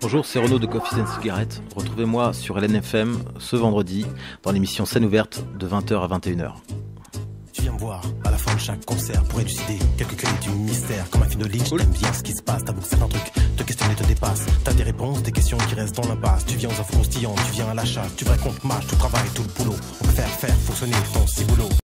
Bonjour, c'est Renaud de Coffee and Cigarette. Retrouvez-moi sur LNFM ce vendredi dans l'émission Scène ouverte de 20h à 21h. Tu viens me voir à la fin de chaque concert pour élucider quelques clés du mystère. Comme un film de Lynch, Cool. t'aimes bien ce qui se passe, t'avoues que certains trucs te questionnent et te dépassent. T'as des réponses, des questions qui restent dans l'impasse. Tu viens aux infos tu viens à l'achat, tu vas contre match, tout le travail, tout le boulot. On peut faire faire fonctionner ton ciboulot.